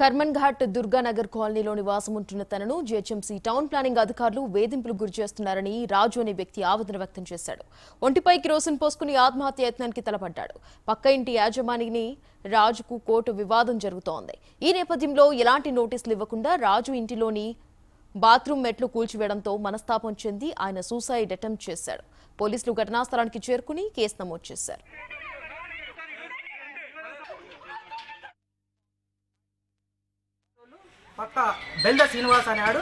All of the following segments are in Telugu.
కర్మన్ ఘాట్ దుర్గానగర్ కాలనీలో నివాసం ఉంటున్న తనను జీహెచ్ఎంసీ టౌన్ ప్లానింగ్ అధికారులు వేధింపులు గురి చేస్తున్నారని రాజు అనే వ్యక్తి ఆవేదన వ్యక్తం చేశాడు. ఒంటిపై కిరోసిన్ పోసుకుని ఆత్మహత్య యత్నానికి తలపడ్డాడు. పక్క ఇంటి యాజమానిని రాజుకు కోర్టు వివాదం జరుగుతోంది. ఈ నేపథ్యంలో ఎలాంటి నోటీసులు ఇవ్వకుండా రాజు ఇంటిలోని బాత్రూమ్ మెట్లు కూల్చివేయడంతో మనస్తాపం చెంది ఆయన సూసైడ్ అటెంప్ట్ చేశాడు. పోలీసులు ఘటనా స్థలానికి చేరుకుని కేసు నమోదు చేశారు. పక్క బెల్ద శ్రీనివాస్ అనేవాడు.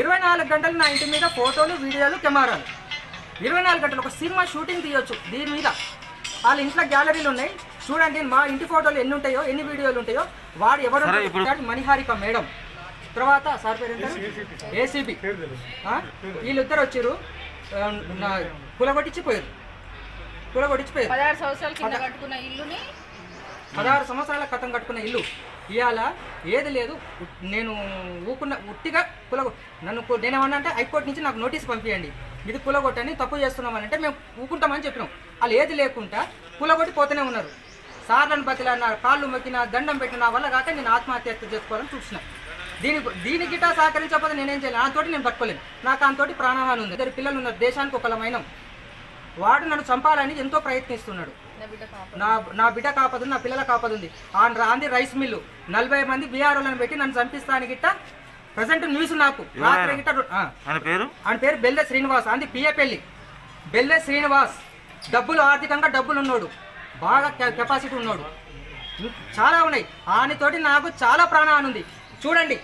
ఇరవై నాలుగు గంటలు నా ఇంటి మీద ఫోటోలు వీడియోలు కెమెరాలు. ఇరవై నాలుగు గంటలు ఒక సినిమా షూటింగ్ తీయొచ్చు దీని మీద. వాళ్ళ ఇంట్లో గ్యాలరీలు ఉన్నాయి. చూడండి మా ఇంటి ఫోటోలు ఎన్ని ఉంటాయో ఎన్ని వీడియోలు ఉంటాయో. వాడు ఎవరు? మణిహారిక మేడం. తర్వాత సార్ పేరు ఏసీబీ వీళ్ళిద్దరు వచ్చారు. కులగొట్టించిపోయారు కులగొట్టించిపోయారు పదహారు సంవత్సరాల కింద కట్టుకున్న ఇల్లుని పదహారు సంవత్సరాల క్రితం కట్టుకున్న ఇల్లు. ఇవాళ ఏది లేదు. నేను ఊకున్న ఉట్టిగా కుల నన్ను నేనేమన్నా అంటే హైకోర్టు నుంచి నాకు నోటీస్ పంపించండి ఇది కులగొట్టని తప్పు చేస్తున్నామని అంటే మేము ఊకుంటామని చెప్పినాం. వాళ్ళు ఏది లేకుండా కులగొట్టి పోతూనే ఉన్నారు. సార్లను బతిలా కాళ్ళు మొక్కిన దండం పెట్టిన వల్ల కాక నేను ఆత్మహత్య చేసుకోవాలని చూసిన. దీని దీని గిటా సహకరించకపోతే నేనేం చేయాలి నాతోటి నేను పట్టుకోలేను నాకు తోటి ప్రాణహాని ఉంది. ఇద్దరు పిల్లలు ఉన్నారు. దేశానికి ఒకలమైన వాడు నన్ను చంపాలని ఎంతో ప్రయత్నిస్తున్నాడు. నా నా నా బిడ్డ కాపదు నా పిల్లల కాపదు ఉంది ఆ రాంది రైస్ మిల్లు. నలభై మంది బీఆర్ఓలను పెట్టి నన్ను చంపిస్తానికి గిట్ట ప్రజెంట్ న్యూస్ నాకు. రాత్రి గిట్ట పేరు? ఆయన పేరు బెల్లె శ్రీనివాస్. అంది పిఏపల్లి. బెల్లె శ్రీనివాస్. డబ్బులు ఆర్థికంగా డబ్బులు ఉన్నాడు బాగా కె- కెపాసిటీ ఉన్నాడు. చాలా ఉన్నాయి. ఆయనతోటి నాకు చాలా ప్రాణహాని ఉంది చూడండి